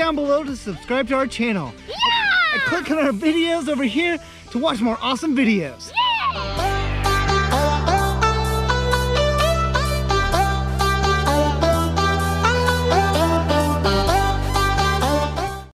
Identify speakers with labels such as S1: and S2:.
S1: down below to subscribe to our channel.
S2: Yeah!
S1: And click on our videos over here to watch more awesome videos.